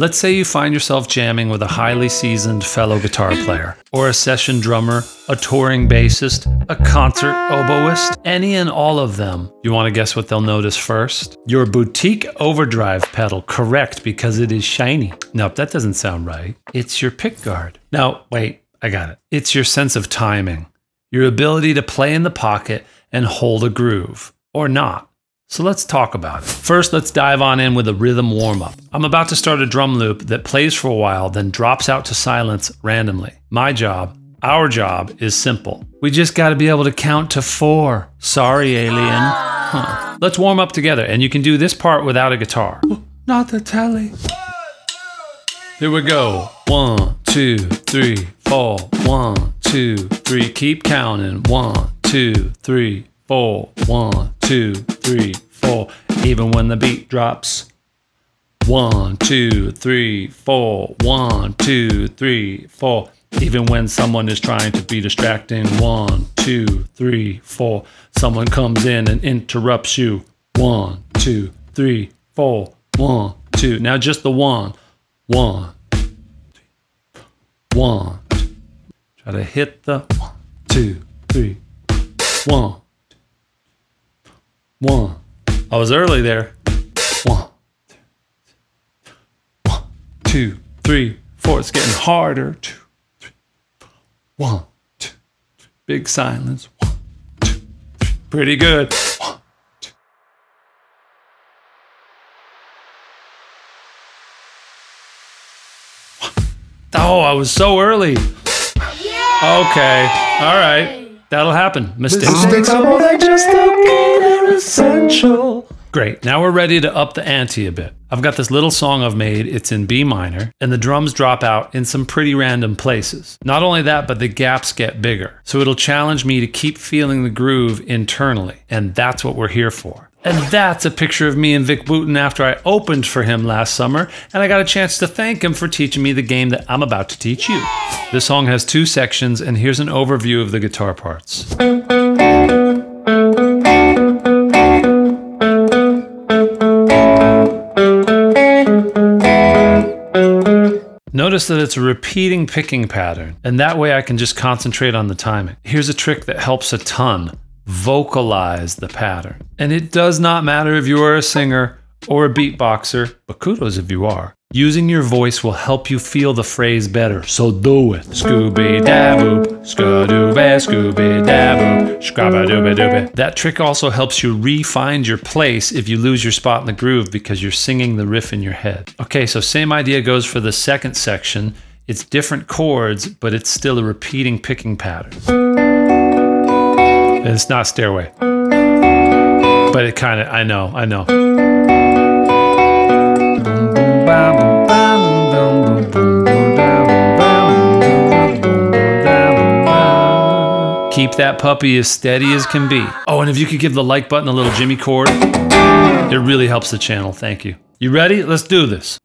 Let's say you find yourself jamming with a highly seasoned fellow guitar player, or a session drummer, a touring bassist, a concert oboist, any and all of them. You want to guess what they'll notice first? Your boutique overdrive pedal, correct, because it is shiny. Nope, that doesn't sound right. It's your pick guard. No, wait, I got it. It's your sense of timing, your ability to play in the pocket and hold a groove, or not. So let's talk about it. First, let's dive on in with a rhythm warm up. I'm about to start a drum loop that plays for a while, then drops out to silence randomly. My job, our job, is simple. We just got to be able to count to four. Sorry, alien. Huh. Let's warm up together, and you can do this part without a guitar. Not the telly. Here we go. One, two, three, four. One, two, three. Keep counting. One, two, three, four. One, two, three, four. Even when the beat drops. One, two, three, four. One, two, three, four. Even when someone is trying to be distracting. One, two, three, four. Someone comes in and interrupts you. One, two, three, four. One, two. Now just the one. One, one. Try to hit the one, two, three, one, one. I was early there. One, one, two, three, four. It's getting harder. Two, three, one, two, three. Big silence. One, two, three. Pretty good. One, two. Oh, I was so early. Okay. All right. That'll happen. Mistakes. Mistakes are more than just okay, they're essential. Great. Now we're ready to up the ante a bit. I've got this little song I've made. It's in B minor, and the drums drop out in some pretty random places. Not only that, but the gaps get bigger. So it'll challenge me to keep feeling the groove internally. And that's what we're here for. And that's a picture of me and Vic Wooten after I opened for him last summer, and I got a chance to thank him for teaching me the game that I'm about to teach you. This song has two sections, and here's an overview of the guitar parts. Notice that it's a repeating picking pattern, and that way I can just concentrate on the timing. Here's a trick that helps a ton vocalize the pattern. And it does not matter if you are a singer or a beatboxer, but kudos if you are. Using your voice will help you feel the phrase better, so do it. Scooby Daboop, Skadooba, Scooby Daboop, Scrabba Dooba That trick also helps you re-find your place if you lose your spot in the groove because you're singing the riff in your head. Okay, so same idea goes for the second section. It's different chords, but it's still a repeating picking pattern. And it's not Stairway. But it kind of, I know, I know. Keep that puppy as steady as can be. Oh, and if you could give the like button a little Jimmy chord, it really helps the channel. Thank you. You ready? Let's do this.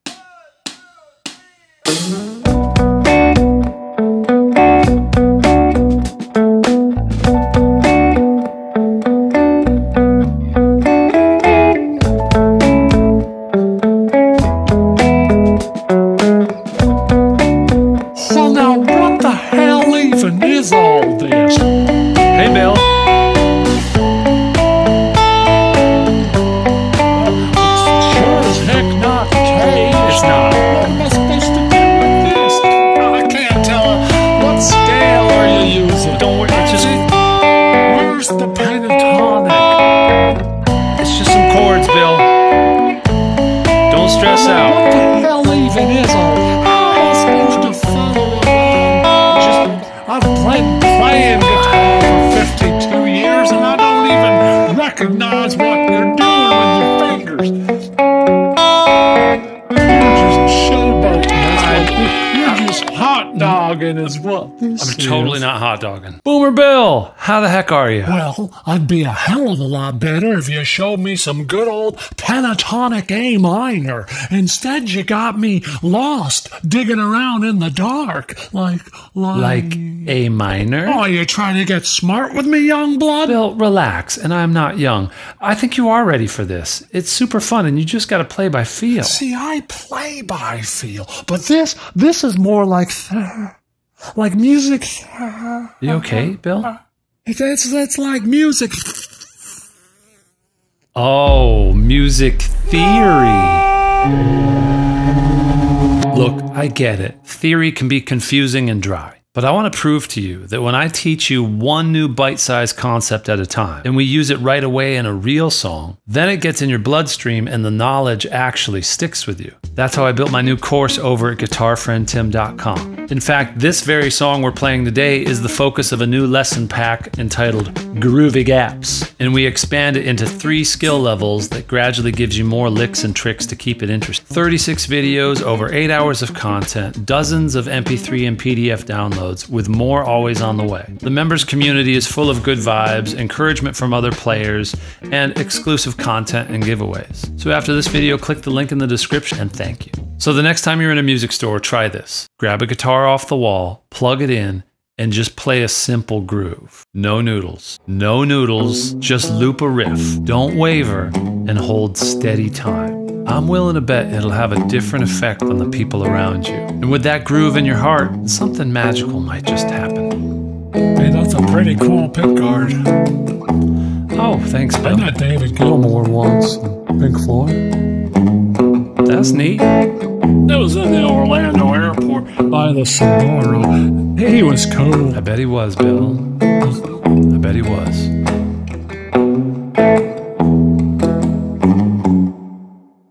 recognize what you're doing with your fingers. Dogging is what this I'm is. totally not hot dogging. Boomer Bill, how the heck are you? Well, I'd be a hell of a lot better if you showed me some good old pentatonic A minor. Instead, you got me lost, digging around in the dark, like, like. Like A minor? Oh, you trying to get smart with me, young blood? Bill, relax, and I'm not young. I think you are ready for this. It's super fun, and you just got to play by feel. See, I play by feel, but this, this is more like, like music. You okay, Bill? It's, it's, like music. Oh, music theory. Look, I get it. Theory can be confusing and dry. But I want to prove to you that when I teach you one new bite sized concept at a time, and we use it right away in a real song, then it gets in your bloodstream and the knowledge actually sticks with you. That's how I built my new course over at guitarfriendtim.com. In fact, this very song we're playing today is the focus of a new lesson pack entitled Groovy Gaps, and we expand it into three skill levels that gradually gives you more licks and tricks to keep it interesting. 36 videos, over 8 hours of content, dozens of MP3 and PDF downloads, with more always on the way. The members community is full of good vibes, encouragement from other players, and exclusive content and giveaways. So after this video, click the link in the description and thank you. So the next time you're in a music store, try this. Grab a guitar off the wall, plug it in, and just play a simple groove. No noodles. No noodles, just loop a riff. Don't waver and hold steady time. I'm willing to bet it'll have a different effect on the people around you. And with that groove in your heart, something magical might just happen. Hey, that's a pretty cool pickguard. Oh, thanks, I Bill. met David Gilmour once. Pink Floyd. That's neat. It was in the Orlando airport by the Sonora. He was cool. I bet he was, Bill. I bet he was.